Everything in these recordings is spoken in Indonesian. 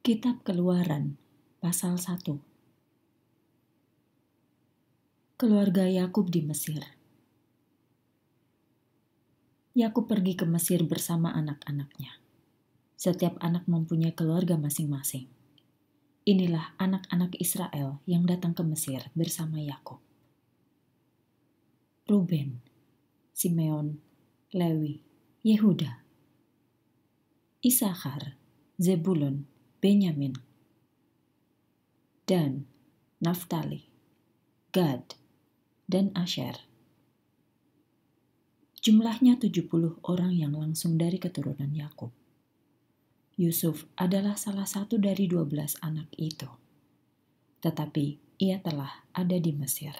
Kitab Keluaran pasal 1 Keluarga Yakub di Mesir Yakub pergi ke Mesir bersama anak-anaknya. Setiap anak mempunyai keluarga masing-masing. Inilah anak-anak Israel yang datang ke Mesir bersama Yakub. Ruben, Simeon, Lewi, Yehuda, Isakar, Zebulun, Benyamin, dan Naftali, Gad, dan Asher. Jumlahnya 70 orang yang langsung dari keturunan Yakub. Yusuf adalah salah satu dari 12 anak itu. Tetapi ia telah ada di Mesir.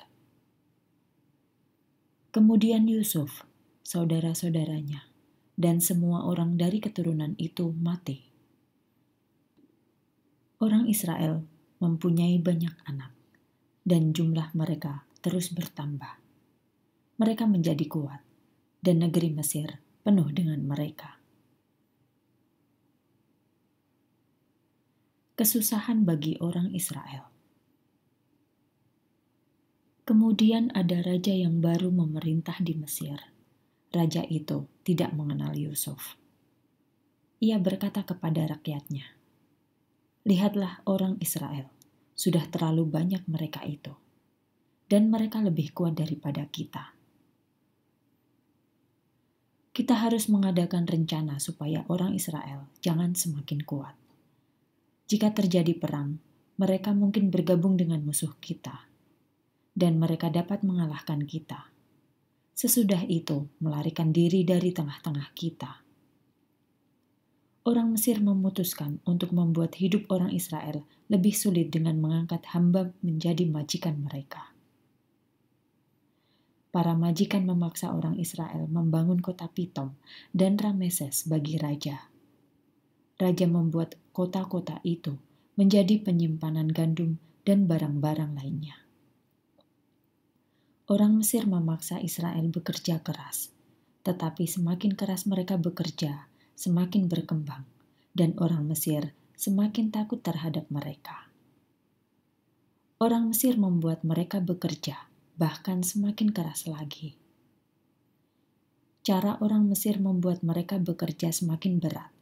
Kemudian Yusuf, saudara-saudaranya, dan semua orang dari keturunan itu mati. Orang Israel mempunyai banyak anak, dan jumlah mereka terus bertambah. Mereka menjadi kuat, dan negeri Mesir penuh dengan mereka. Kesusahan bagi orang Israel. Kemudian ada raja yang baru memerintah di Mesir. Raja itu tidak mengenal Yusuf. Ia berkata kepada rakyatnya, "Lihatlah orang Israel, sudah terlalu banyak mereka itu, dan mereka lebih kuat daripada kita." Kita harus mengadakan rencana supaya orang Israel jangan semakin kuat jika terjadi perang, mereka mungkin bergabung dengan musuh kita, dan mereka dapat mengalahkan kita. Sesudah itu, melarikan diri dari tengah-tengah kita. Orang Mesir memutuskan untuk membuat hidup orang Israel lebih sulit dengan mengangkat hamba menjadi majikan mereka. Para majikan memaksa orang Israel membangun kota Pitom dan Rameses bagi raja raja membuat kota-kota itu menjadi penyimpanan gandum dan barang-barang lainnya. Orang Mesir memaksa Israel bekerja keras, tetapi semakin keras mereka bekerja, semakin berkembang, dan orang Mesir semakin takut terhadap mereka. Orang Mesir membuat mereka bekerja, bahkan semakin keras lagi. Cara orang Mesir membuat mereka bekerja semakin berat,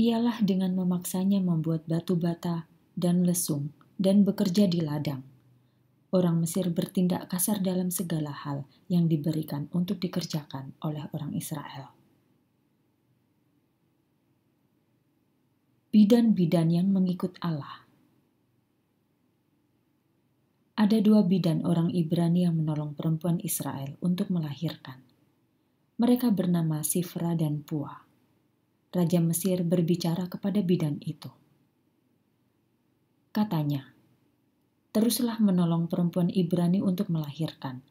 ialah dengan memaksanya membuat batu bata dan lesung dan bekerja di ladang. Orang Mesir bertindak kasar dalam segala hal yang diberikan untuk dikerjakan oleh orang Israel. Bidan-bidan yang mengikut Allah. Ada dua bidan orang Ibrani yang menolong perempuan Israel untuk melahirkan. Mereka bernama Sifra dan Pua. Raja Mesir berbicara kepada bidan itu. Katanya, teruslah menolong perempuan Ibrani untuk melahirkan.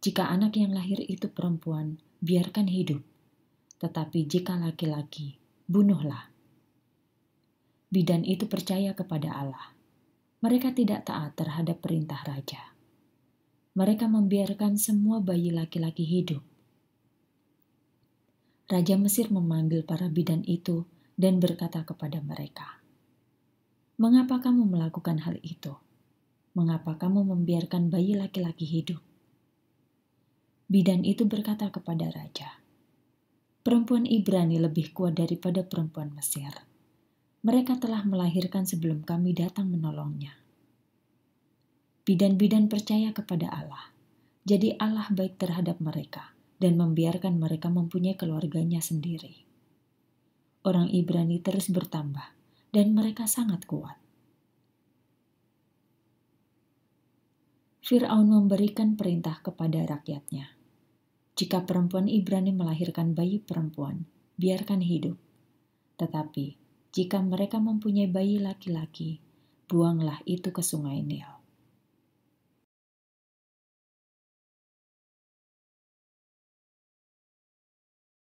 Jika anak yang lahir itu perempuan, biarkan hidup. Tetapi jika laki-laki, bunuhlah. Bidan itu percaya kepada Allah. Mereka tidak taat terhadap perintah raja. Mereka membiarkan semua bayi laki-laki hidup Raja Mesir memanggil para bidan itu dan berkata kepada mereka, "Mengapa kamu melakukan hal itu? Mengapa kamu membiarkan bayi laki-laki hidup?" Bidan itu berkata kepada raja, "Perempuan Ibrani lebih kuat daripada perempuan Mesir. Mereka telah melahirkan sebelum kami datang menolongnya." Bidan-bidan percaya kepada Allah, jadi Allah baik terhadap mereka dan membiarkan mereka mempunyai keluarganya sendiri. Orang Ibrani terus bertambah, dan mereka sangat kuat. Firaun memberikan perintah kepada rakyatnya: "Jika perempuan Ibrani melahirkan bayi perempuan, biarkan hidup. Tetapi jika mereka mempunyai bayi laki-laki, buanglah itu ke Sungai Nil."